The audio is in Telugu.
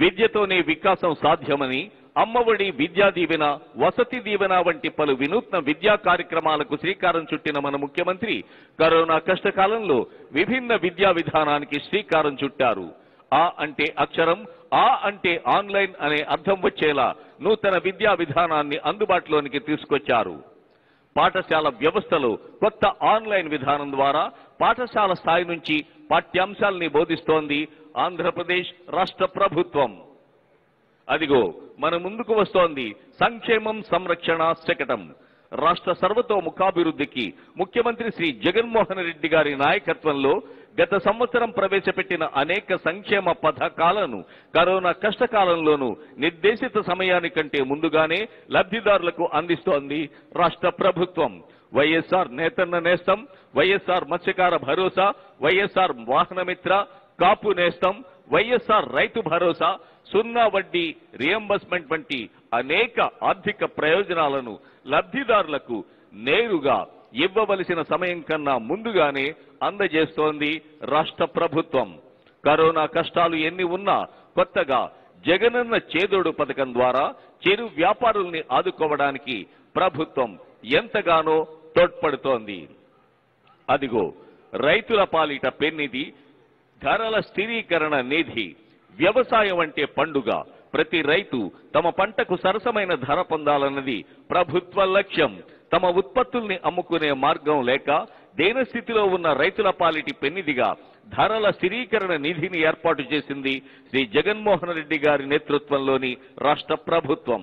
విద్యతోనే వికాసం సాధ్యమని అమ్మఒడి విద్యా దీవెన వసతి దీవెన వంటి పలు వినూత్న విద్యా కార్యక్రమాలకు శ్రీకారం చుట్టిన మన ముఖ్యమంత్రి కరోనా కష్టకాలంలో విభిన్న విద్యా విధానానికి శ్రీకారం చుట్టారు. ఆ అంటే అక్షరం ఆ అంటే ఆన్లైన్ అనే అర్థం వచ్చేలా నూతన విద్యా విధానాన్ని అందుబాటులోనికి తీసుకొచ్చారు. పాఠశాల వ్యవస్థలో కొత్త ఆన్లైన్ విధానం ద్వారా పాఠశాల స్థాయి నుంచి పాఠ్యాంశాలని బోధిస్తోంది ఆంధ్రప్రదేశ్ రాష్ట్ర ప్రభుత్వం. అదిగో మన ముందుకు వస్తోంది సంక్షేమం సంరక్షణ శకటం. రాష్ట్ర సర్వతోముఖాభివృద్ధికి ముఖ్యమంత్రి శ్రీ జగన్మోహన్ రెడ్డి గారి నాయకత్వంలో గత సంవత్సరం ప్రవేశపెట్టిన అనేక సంక్షేమ పథకాలను కరోనా కష్టకాలంలోనూ నిర్దేశిత సమయానికంటే ముందుగానే లబ్ధిదారులకు అందిస్తోంది రాష్ట్ర ప్రభుత్వం. వైఎస్ఆర్ నేతన్న నేస్తం వైఎస్ఆర్ మత్స్యకార భరోసా వైఎస్ఆర్ వాహనమిత్ర కాపు నేస్తం వైఎస్ఆర్ రైతు భరోసా సున్నా వడ్డీ రియంబర్స్మెంట్ వంటి అనేక ఆర్థిక ప్రయోజనాలను లబ్ధిదారులకు నేరుగా ఇవ్వవలసిన సమయం కన్నా ముందుగానే అందజేస్తోంది రాష్ట్ర ప్రభుత్వం. కరోనా కష్టాలు ఎన్ని ఉన్నా కొత్తగా జగనన్న చేదోడు పథకం ద్వారా చిరు వ్యాపారుల్ని ఆదుకోవడానికి ప్రభుత్వం ఎంతగానో తోడ్పడుతోంది అదిగో రైతుల పాలిట పెన్నిది ధరల స్థిరీకరణ నిధి వ్యవసాయం అంటే పండుగ. ప్రతి రైతు తమ పంటకు సరసమైన ధర పొందాలన్నది ప్రభుత్వ లక్ష్యం. తమ ఉత్పత్తుల్ని అమ్ముకునే మార్గం లేక దేనస్థితిలో ఉన్న రైతుల పాలిటి పెన్నిదిగా ధరల స్థిరీకరణ నిధిని ఏర్పాటు చేసింది శ్రీ జగన్మోహన్ రెడ్డి గారి నేతృత్వంలోని రాష్ట్ర ప్రభుత్వం.